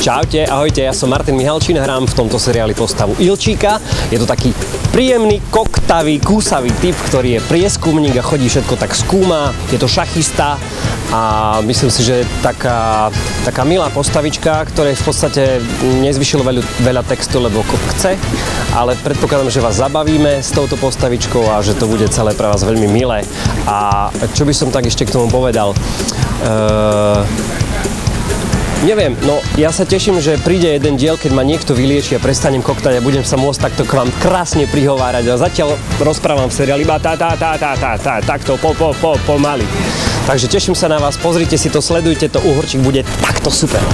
Čaute, ahojte, ja som Martin Mihalčín, hrám v tomto seriáli postavu Ilčíka. Je to taký príjemný, koktavý, kúsavý typ, ktorý je prieskumník a chodí všetko tak skúma. Je to šachista a myslím si, že taká, taká milá postavička, ktorej v podstate nezvyšilo veľa, veľa textu, lebo chce, ale predpokladám, že vás zabavíme s touto postavičkou a že to bude celé pre vás veľmi milé. A čo by som tak ešte k tomu povedal? Uh, Neviem, no ja sa teším, že príde jeden diel, keď ma niekto vylieči a prestanem koktať a budem sa môcť takto k vám krásne prihovárať a zatiaľ rozprávam seriáli iba tá, tá, tá, tá, tá, tá, takto po, po, po, pomaly. Takže teším sa na vás, pozrite si to, sledujte to, uhorčík bude takto super.